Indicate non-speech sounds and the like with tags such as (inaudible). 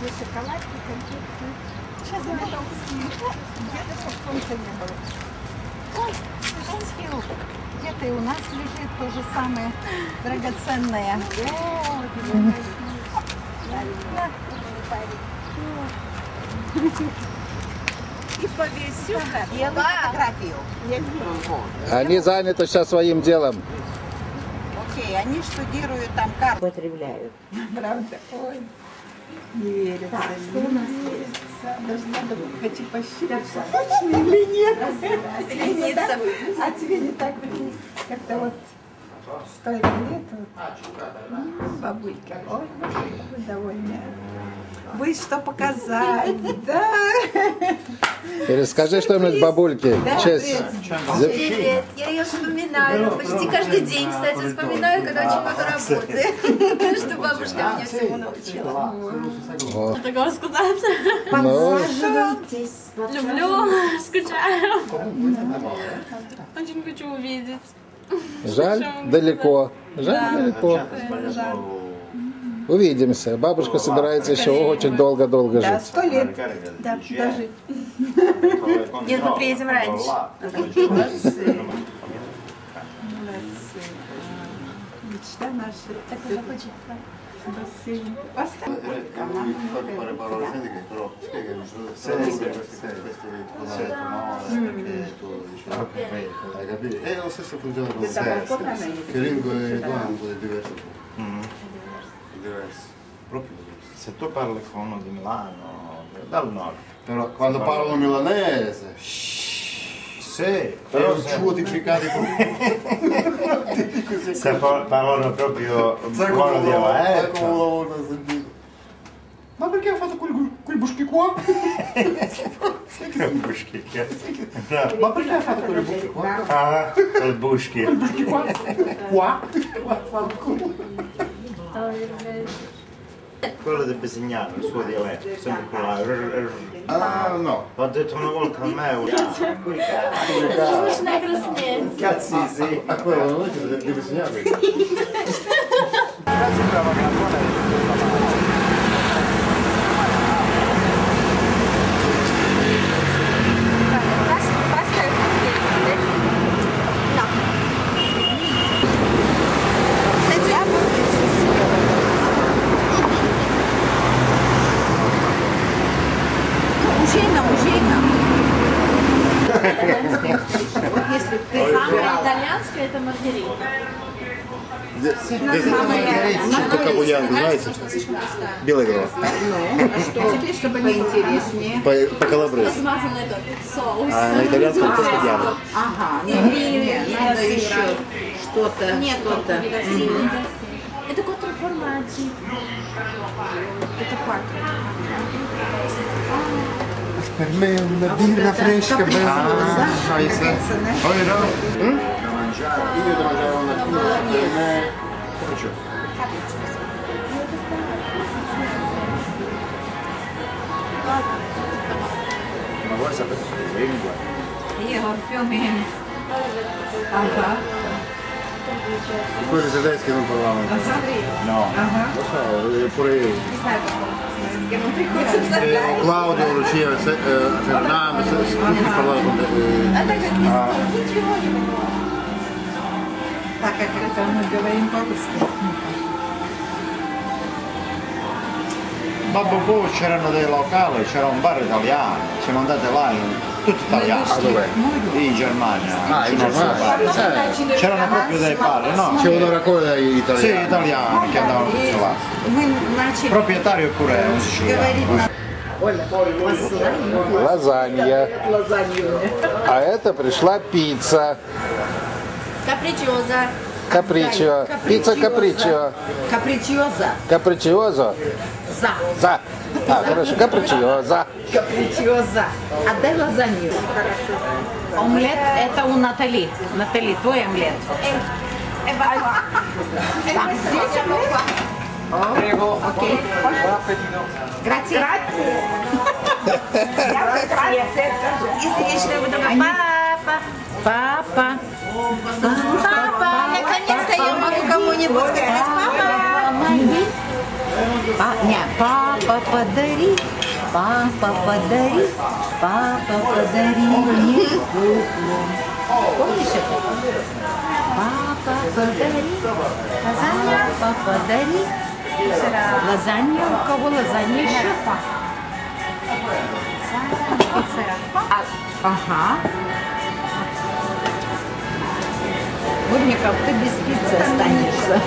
Где шоколадки, конфетки. Сейчас заметал Где-то чтоб солнца не было. Ой, женский лук. Где-то и у нас лежит то же самое драгоценное. О. И повесю белую фотографию. Они заняты сейчас своим делом. Окей, они штудируют там карту. Потребляют. Правда? Ой, не верится. что у нас? Даже надо хочу посчитать, точно или нет. Ресница. А тебе не так вот как-то вот столько лет. Вот. М, Бабулька, ой, вы Вы что показать, да? Перескажи что-нибудь бабульке. Да, Честь. За- Привет, я ее вспоминаю. Почти каждый день, кстати, вспоминаю, когда очень много работы. (laughs) Что бабушка меня всему научила. О, Такого сказать. ну, Люблю, скучаю. Очень хочу увидеть. жаль, далеко. Жаль, далеко. Увидимся. Бабушка собирается еще очень долго-долго Да, жить. сто лет. Да, даже. Нет, мы приедем раньше. А, Мечта наша. Так уже хочется. Hai capito? Lo stesso funziona con che diverso. Diverso, proprio diverso. Se tu parli con uno di Milano, dal nord, Però quando parlano milanese, sì, però un se, giudificato (laughs) se par- parlano proprio Sai buono lavoro, sai come dialetto, da sentire? Ma perché ha fatto quel, quel buschi qua? che buschi, che- no. Ma perché ha fatto quel buschi qua? Ah, quel buschi. Buschi qua? Qua? Qua il. Quello del Besignano, il suo dialetto, sempre quello là. Ah, no. L'ho detto una volta a me, un Cazzi, sì. Ma quello non è che deve Besignano. (laughs) Grazie, brava, Вот если ты Самое итальянское это маргарита. Только бульянку, знаете? Белая голова. что, чтобы поинтереснее. По, по калабресу. Смазанный этот соус. А на итальянском каскадьяно. Ага, ну, нет, надо еще что-то, Нет, что-то. Это formaggi. Это quattro. Per me è una birra cioè, fresca, bella. Ah, cioè, scheisse. Oh, no? Da mangiare, io devo mangiare una birra, per me... Ma vuoi sapere che lingua? Io più o meno. Ah, ah. fatto. Quelli tedeschi non parlavano. Lo so io. No. Uh -huh. Lo so, pure io. Claudio, Lucia, Se- eh, Fernando, se- se- tutti parlavano con А eh, так как ничего не было. Так как это мы говорим по-русски. Babbo Bo c'erano dei locali, c'era un bar italiano, siamo andati là, tutti italiani. dov'è? In Germania. Ah, in Germania. Eh, C'erano proprio dei bar, no? c'è una raccolta Sì, italiana. italiani che andavano tutti là. Proprietario pure un siciliano. лазанья. А это пришла пицца. Капричоза. Капричио. Пицца капричио. Капричиоза. Капричиозо. За. За. А, хорошо, капричиоза. Капричиоза. Отдай лазанью. Омлет это у Натали. Натали, твой омлет. Так, здесь омлет. Окей. Грация. Если вечно я буду говорить, папа, Папа. папа, кому-нибудь сказать, папа. А, не, папа подари, папа подари, папа подари мне куклу. Помнишь это? Папа подари, Лазанья. папа подари. Лазанья, у кого лазанья еще? А, ага. Бурников, ты без пиццы останешься.